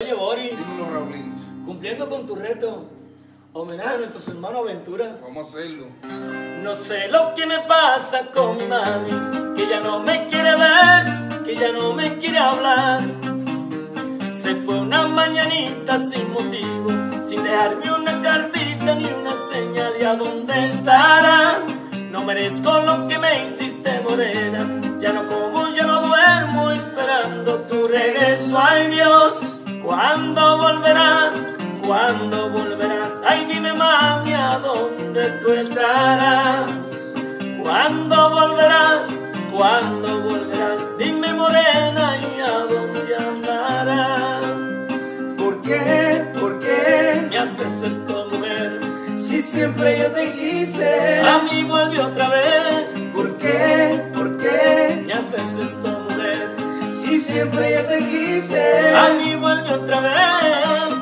Oye, Boris, Dímelo, Raulín. cumpliendo con tu reto, homenaje a nuestros hermanos Aventura. Vamos a hacerlo. No sé lo que me pasa con mi mami, que ya no me quiere ver, que ya no me quiere hablar. Se fue una mañanita sin motivo, sin dejarme una cartita ni una señal de a dónde estará. No merezco lo que me hiciste morena, ya no como, ya no duermo esperando tu regreso. Ay Dios, ¿cuándo volverás? ¿Cuándo volverás? Ay dime mami, ¿a dónde tú estarás? ¿Cuándo volverás? ¿Cuándo volverás? Dime morena, ¿y a dónde andarás? ¿Por qué? ¿Por qué? ¿Me haces esto, mujer? Si siempre yo te quise. A mí vuelve otra vez. siempre ya te quise. Anímame otra vez.